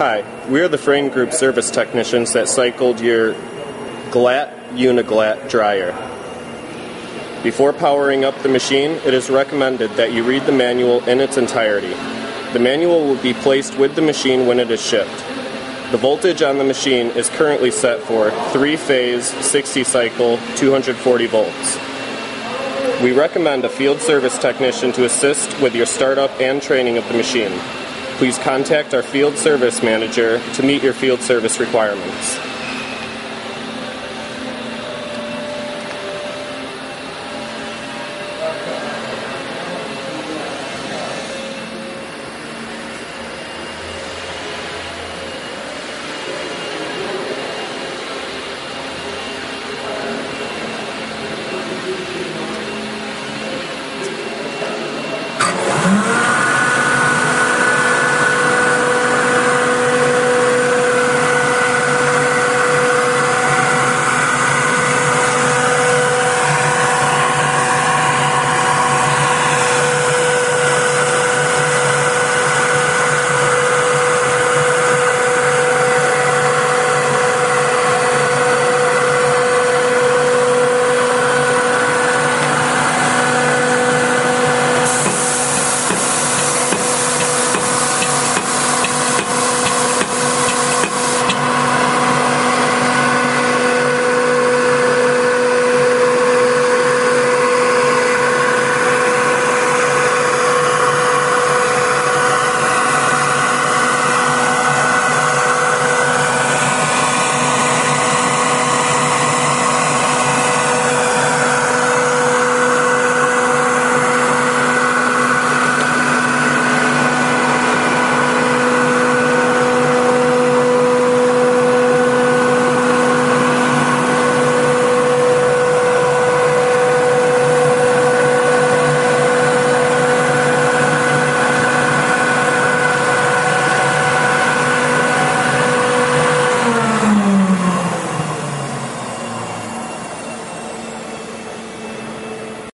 Hi, we are the Frain Group service technicians that cycled your Glatt Uniglatt dryer. Before powering up the machine, it is recommended that you read the manual in its entirety. The manual will be placed with the machine when it is shipped. The voltage on the machine is currently set for 3 phase, 60 cycle, 240 volts. We recommend a field service technician to assist with your startup and training of the machine please contact our field service manager to meet your field service requirements.